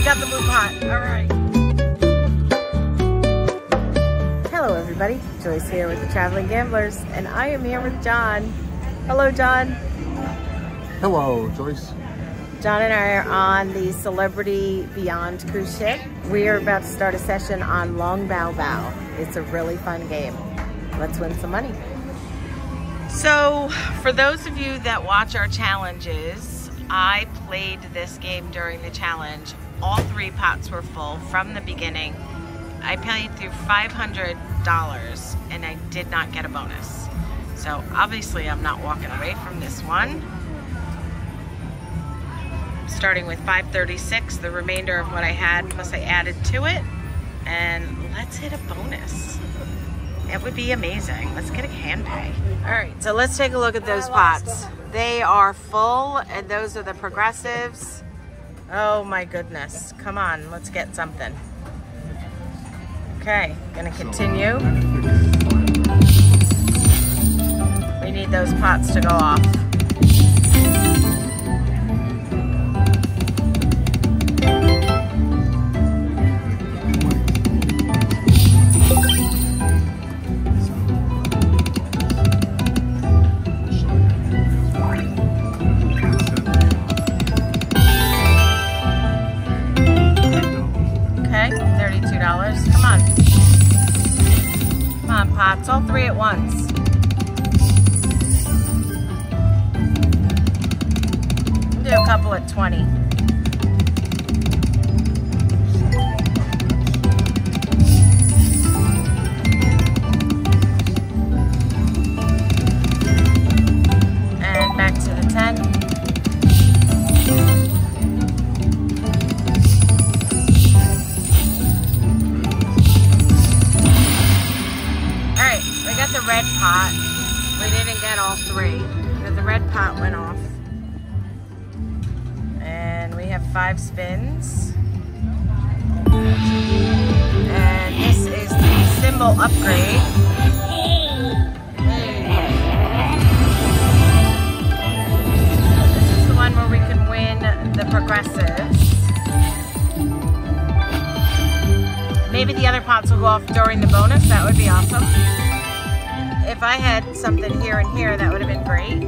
we got the blue pot. All right. Hello, everybody. Joyce here with the Traveling Gamblers, and I am here with John. Hello, John. Hello, Joyce. John and I are on the Celebrity Beyond cruise ship. We are about to start a session on Long Bow Bao. It's a really fun game. Let's win some money. So, for those of you that watch our challenges, I played this game during the challenge. All three pots were full from the beginning. I paid through $500 and I did not get a bonus. So obviously I'm not walking away from this one. Starting with 536, the remainder of what I had plus I added to it. And let's hit a bonus. It would be amazing. Let's get a hand pay. All right, so let's take a look at those pots. They are full and those are the progressives. Oh my goodness. Come on, let's get something. Okay, gonna continue. We need those pots to go off. $32. Come on. Come on, pots. All three at once. Do a couple at 20. Upgrade. This is the one where we can win the progressives. Maybe the other pots will go off during the bonus. That would be awesome. If I had something here and here, that would have been great.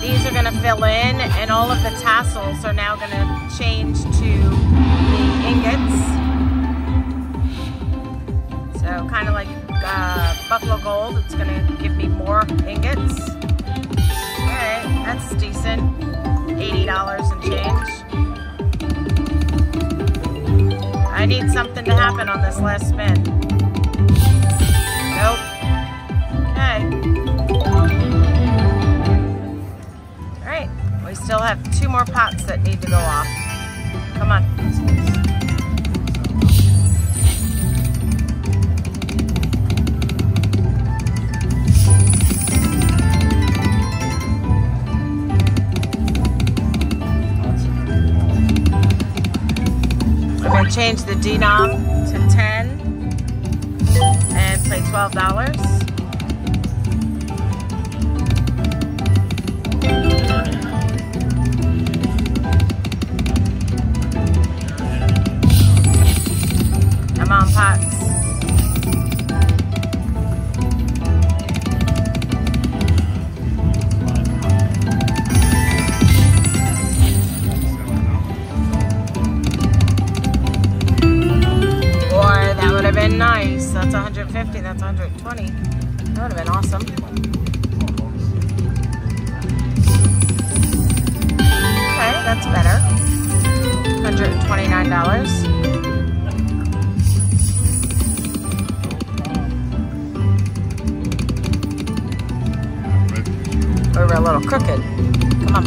These are going to fill in, and all of the tassels are now going to change to the ingots. So kind of like uh, Buffalo Gold. It's to give me more ingots. All right, that's decent. $80 and change. I need something to happen on this last spin. Nope. Okay. All right. We still have two more pots that need to go off. Come on. I'm change the denom to 10 and play $12. Come on, pots. 150, that's 120. That would have been awesome. Okay, that's better. $129. We were a little crooked. Come on.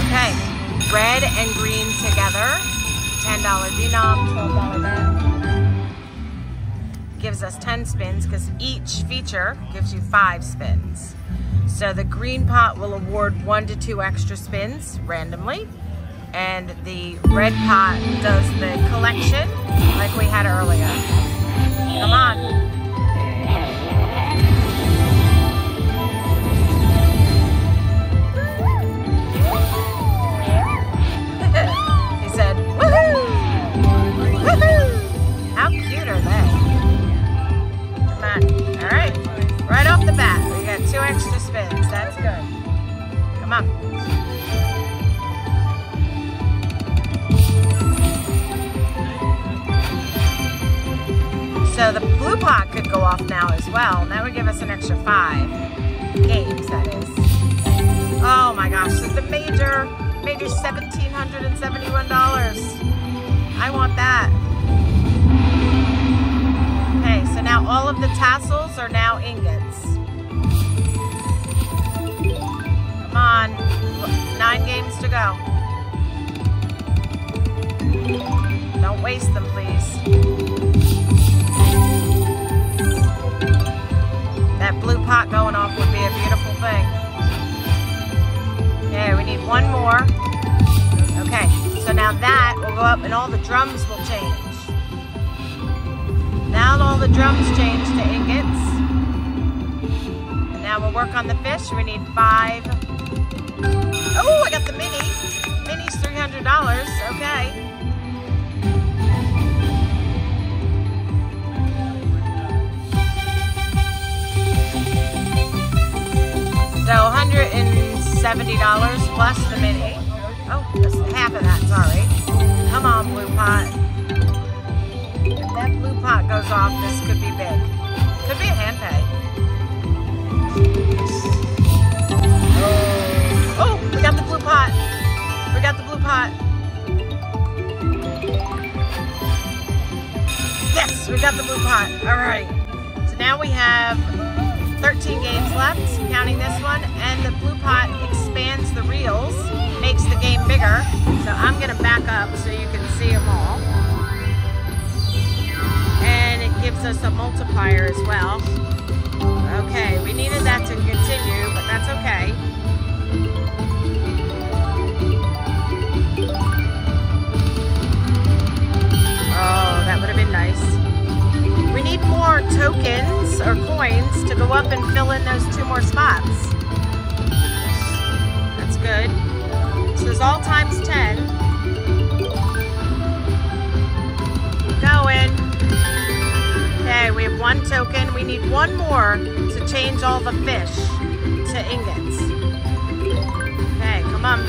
Okay, red and green together. $10 denom, $12 bet. Gives us 10 spins because each feature gives you five spins. So the green pot will award one to two extra spins randomly. And the red pot does the collection like we had earlier. Come on. Major, major $1,771. I want that. Okay, so now all of the tassels are now ingots. Come on, nine games to go. Don't waste them, please. Go up and all the drums will change. Now all the drums change to ingots. And now we'll work on the fish. We need five. Oh, I got the mini. Mini's $300, okay. So $170 plus the mini. Just half of that, sorry. Come on, Blue Pot. If that Blue Pot goes off, this could be big. Could be a hand pay. Oh, oh, we got the Blue Pot. We got the Blue Pot. Yes, we got the Blue Pot. All right. So now we have 13 games left, counting this one, and the blue pot expands the reels, makes the game bigger. So I'm gonna back up so you can see them all. And it gives us a multiplier as well. Okay, we needed that to continue, but that's okay. Oh, that would have been nice. We need more tokens or coins to go up and fill in those two more spots. That's good. So there's all times 10. Going. Okay, we have one token. We need one more to change all the fish to ingots. Okay, come on.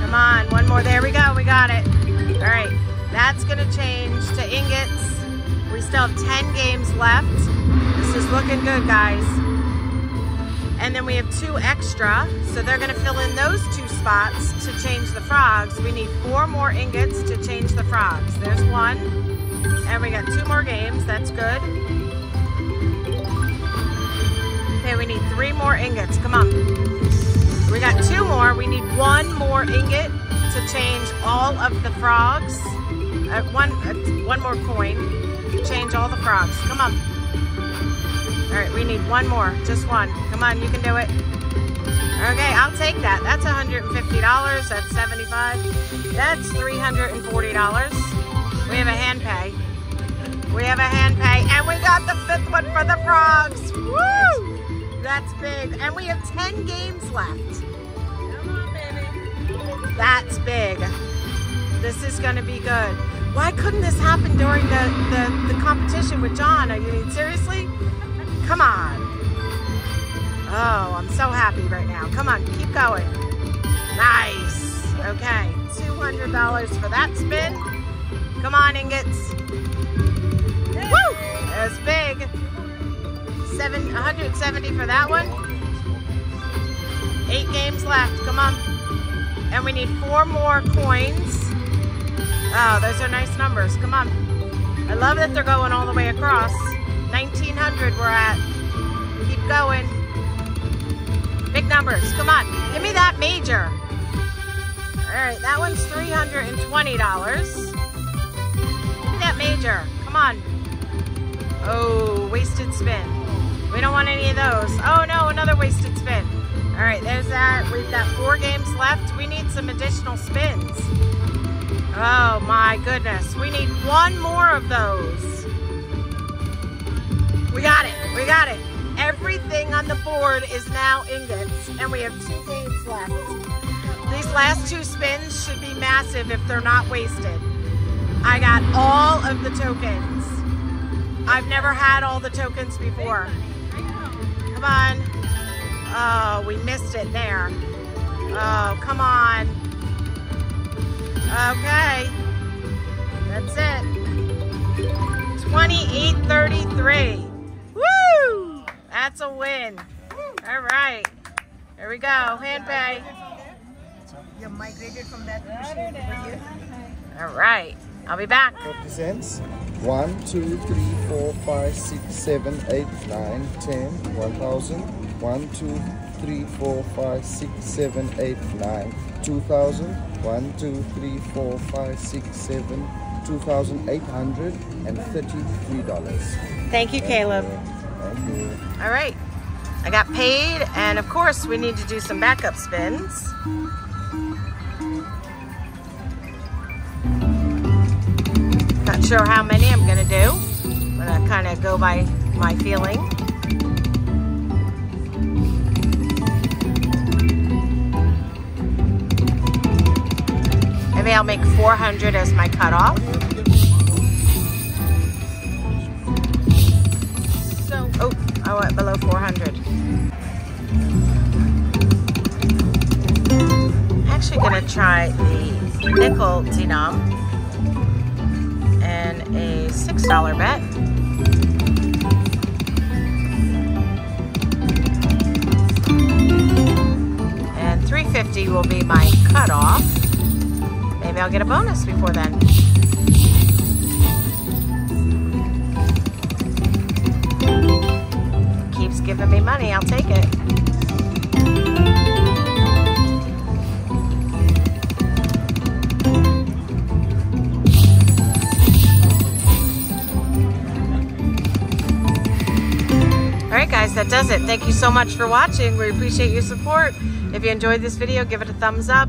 Come on, one more. There we go. We got it. All right. That's to change to ingots. We still have 10 games left. This is looking good, guys. And then we have two extra, so they're going to fill in those two spots to change the frogs. We need four more ingots to change the frogs. There's one. And we got two more games. That's good. Okay, we need three more ingots. Come on. We got two more. We need one more ingot to change all of the frogs. Uh, one, uh, one more coin to change all the frogs. Come on. All right, we need one more, just one. Come on, you can do it. Okay, I'll take that. That's $150. That's 75. That's $340. We have a hand pay. We have a hand pay, and we got the fifth one for the frogs. Woo! That's big. And we have 10 games left. Come on, baby. That's big. This is going to be good. Why couldn't this happen during the, the, the competition with John? Are you mean seriously? Come on. Oh, I'm so happy right now. Come on, keep going. Nice. Okay, $200 for that spin. Come on, ingots. Woo! That's big. Seven, 170 for that one. Eight games left. Come on. And we need four more coins. Oh, those are nice numbers. Come on. I love that they're going all the way across. 1900 we're at. Keep going. Big numbers. Come on. Give me that major. All right, that one's $320. Give me that major. Come on. Oh, wasted spin. We don't want any of those. Oh no, another wasted spin. All right, there's that. We've got four games left. We need some additional spins. Oh my goodness. We need one more of those. We got it. We got it. Everything on the board is now ingots, and we have two games left. These last two spins should be massive if they're not wasted. I got all of the tokens. I've never had all the tokens before. Come on. Oh, we missed it there. Oh, come on. Okay. That's it. 28.33. Woo! That's a win. All right. Here we go. Hand pay. You migrated from that machine over here. All right. I'll be back. represents 1, 2, 3, 4, 5, 6, 7, 8, 9, 10, 1000, 1, 2, 3, 4, 5, 6, 7, 8, 9, 2000, 1, 2, 3, 4, 5, 6, 7, $2,833. Thank you, Caleb. All right. I got paid, and of course, we need to do some backup spins. Not sure how many I'm gonna do. I'm gonna kind of go by my feeling. Maybe I'll make 400 as my cutoff. Below 400. Actually gonna try the nickel denom and a $6 bet. And 350 will be my cutoff. Maybe I'll get a bonus before then. Giving me money, I'll take it. All right, guys, that does it. Thank you so much for watching. We appreciate your support. If you enjoyed this video, give it a thumbs up.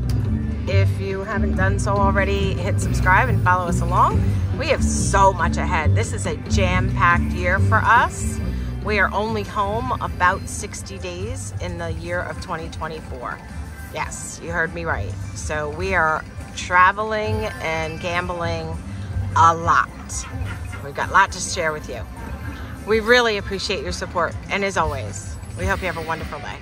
If you haven't done so already, hit subscribe and follow us along. We have so much ahead. This is a jam-packed year for us. We are only home about 60 days in the year of 2024. Yes, you heard me right. So we are traveling and gambling a lot. We've got a lot to share with you. We really appreciate your support. And as always, we hope you have a wonderful day.